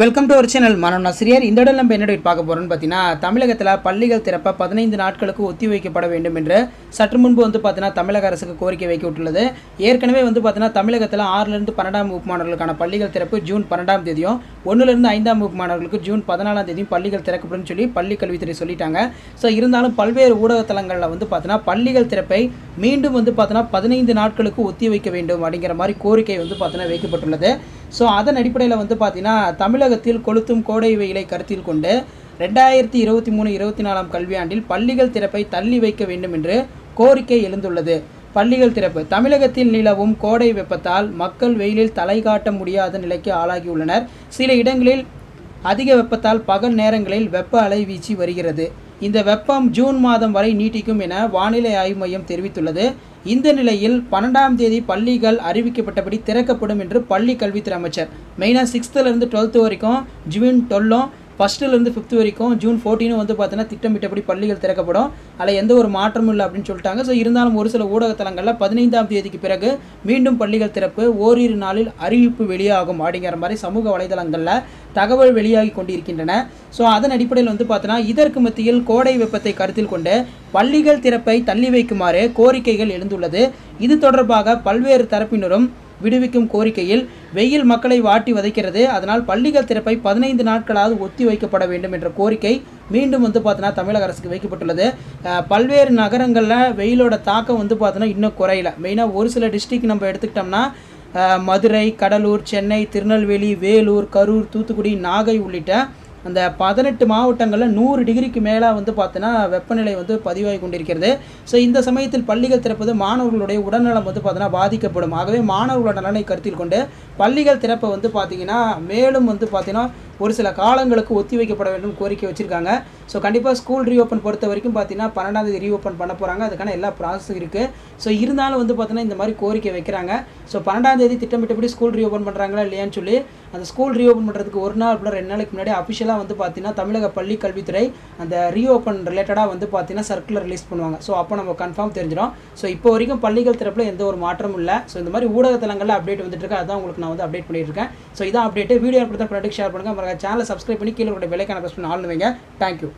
Welcome to ஒரு channel மனம் நசிரியர். இந்த இடம் நம்ம என்ன பார்க்க போகிறோம்னு பார்த்தீங்கன்னா தமிழகத்தில் பள்ளிகள் திறப்ப பதினைந்து நாட்களுக்கு ஒத்தி வைக்கப்பட வேண்டும் என்று சற்று முன்பு வந்து பார்த்தீங்கன்னா தமிழக அரசுக்கு கோரிக்கை வைக்கப்பட்டுள்ளது. ஏற்கனவே வந்து பார்த்தீங்கன்னா தமிழகத்தில் ஆறிலிருந்து பன்னெண்டாம் வகுப்பு மாணவர்களுக்கான பள்ளிகள் திறப்பு ஜூன் பன்னெண்டாம் தேதியும் ஒன்றுலேருந்து ஐந்தாம் வகுப்பு மாணவர்களுக்கு ஜூன் பதினாலாம் தேதியும் பள்ளிகள் திறக்கப்படும் சொல்லி பள்ளி கல்வித்துறை சொல்லிட்டாங்க. ஸோ இருந்தாலும் பல்வேறு ஊடகத்தலங்களில் வந்து பார்த்தீங்கன்னா பள்ளிகள் திறப்பை மீண்டும் வந்து பார்த்தீங்கன்னா பதினைந்து நாட்களுக்கு ஒத்தி வைக்க வேண்டும் அப்படிங்கிற மாதிரி கோரிக்கை வந்து பார்த்தீங்கன்னா வைக்கப்பட்டுள்ளது. ஸோ அதன் அடிப்படையில் வந்து பார்த்திங்கன்னா தமிழகத்தில் கொளுத்தும் கோடை வெயிலை கருத்தில் கொண்டு ரெண்டாயிரத்தி இருபத்தி மூணு இருபத்தி நாலாம் கல்வியாண்டில் பள்ளிகள் திறப்பை தள்ளி வைக்க வேண்டும் என்று கோரிக்கை எழுந்துள்ளது. பள்ளிகள் திறப்பு. தமிழகத்தில் நிலவும் கோடை வெப்பத்தால் மக்கள் வெயிலில் தலை காட்ட முடியாத நிலைக்கு ஆளாகியுள்ளனர். சில இடங்களில் அதிக வெப்பத்தால் பகல் நேரங்களில் வெப்ப அலை வீச்சு வருகிறது. இந்த வெப்பம் ஜூன் மாதம் வரை நீட்டிக்கும் என வானிலை ஆய்வு மையம் தெரிவித்துள்ளது. இந்த நிலையில் பன்னெண்டாம் தேதி பள்ளிகள் அறிவிக்கப்பட்டபடி திறக்கப்படும் என்று பள்ளி கல்வித்துறை அமைச்சர். மெயினாக சிக்ஸ்த்துலேருந்து டுவெல்த்து வரைக்கும் ஜூன் டுவெல்லும் ஃபஸ்ட்டுலேருந்து ஃபிஃப்த் வரைக்கும் ஜூன் ஃபோர்டீனும் வந்து பார்த்தீங்கன்னா திட்டமிட்டபடி பள்ளிகள் திறக்கப்படும். அதில் எந்த ஒரு மாற்றமும் இல்லை அப்படின்னு சொல்லிட்டாங்க. ஸோ இருந்தாலும் ஒரு சில ஊடகத்தலங்களில் பதினைந்தாம் தேதிக்கு பிறகு மீண்டும் பள்ளிகள் திறப்பு ஓரிரு நாளில் அறிவிப்பு வெளியாகும் அப்படிங்கிற மாதிரி சமூக வலைதளங்களில் தகவல் வெளியாகி கொண்டிருக்கின்றன. ஸோ அதன் அடிப்படையில் வந்து பார்த்தோன்னா இதற்கு மத்தியில் கோடை வெப்பத்தை கருத்தில் கொண்டு பள்ளிகள் திறப்பை தள்ளி வைக்குமாறு கோரிக்கைகள் எழுந்துள்ளது. இது தொடர்பாக பல்வேறு தரப்பினரும் விடுவிக்கும் கோரிக்கையில் வெயில் மக்களை வாட்டி வதைக்கிறது. அதனால் பள்ளிகள் திறப்பை பதினைந்து நாட்களாவது ஒத்தி வைக்கப்பட வேண்டும் என்ற கோரிக்கை மீண்டும் வந்து பார்த்தீங்கன்னா தமிழக அரசுக்கு வைக்கப்பட்டுள்ளது. பல்வேறு நகரங்களில் வெயிலோட தாக்கம் வந்து பார்த்தோன்னா இன்னும் குறையல. மெயினாக ஒரு சில டிஸ்ட்ரிக் நம்ம எடுத்துக்கிட்டோம்னா மதுரை கடலூர் சென்னை திருநெல்வேலி வேலூர் கரூர் தூத்துக்குடி நாகை உள்ளிட்ட அந்த பதினெட்டு மாவட்டங்களில் நூறு டிகிரிக்கு மேலே வந்து பார்த்தோன்னா வெப்பநிலை வந்து பதிவாகி கொண்டிருக்கிறது. ஸோ இந்த சமயத்தில் பள்ளிகள் திறப்பது மாணவர்களுடைய உடல்நலம் வந்து பார்த்தோன்னா பாதிக்கப்படும். ஆகவே மாணவர்களோட நலனை கருத்தில் கொண்டு பள்ளிகள் திறப்பை வந்து பார்த்திங்கன்னா மேலும் வந்து பார்த்திங்கன்னா ஒரு சில காலங்களுக்கு ஒத்தி வைக்கப்பட வேண்டும் கோரிக்கை வச்சுருக்காங்க. ஸோ கண்டிப்பாக ஸ்கூல் ரீஓப்பன் பொறுத்த வரைக்கும் பார்த்தீங்கன்னா பன்னெண்டாம் தேதி ரீஓப்பன் பண்ண போகிறாங்க அதுக்கான எல்லா ப்ராசஸும் இருக்குது ஸோ இருந்தாலும் வந்து பார்த்தீங்கன்னா இந்த மாதிரி கோரிக்கை வைக்கிறாங்க. ஸோ பன்னெண்டாம் தேதி திட்டமிட்டபடி ஸ்கூல் ரீஓப்பன் பண்ணுறாங்களா இல்லையான்னு சொல்லி அந்த ஸ்கூல் ரீஓப்பன் பண்ணுறதுக்கு ஒரு நாள் அப்படின்னா ரெண்டு நாளைக்கு முன்னாடி அஃபிஷியலாக வந்து பார்த்தீங்கன்னா தமிழக பள்ளி கல்வித்துறை அந்த ரீஓப்பன் ரிலேட்டடாக வந்து பார்த்தீங்கன்னா சர்க்குலர் ரிலீஸ் பண்ணுவாங்க. ஸோ அப்போ நம்ம கன்ஃபார்ம் தெரிஞ்சிடும். ஸோ இப்போ வரைக்கும் பள்ளிகள் தரப்பில் எந்த ஒரு மாற்றமும் இல்லை. ஸோ இந்த மாதிரி ஊடகத்தலங்களில் அப்டேட் வந்துட்டு இருக்கு. அதான் உங்களுக்கு நான் வந்து அப்டேட் பண்ணியிருக்கேன் ஸோ இதான் அப்டேட் வீடியோ எப்படி தான் ஷேர் பண்ணுங்கள் சேனலை சப்ஸ்கிரைப் பண்ணி கீழே உங்களுடைய விலைக்கான ப்ரெஸ் பண்ணி ஆளுவீங்க தேங்க்யூ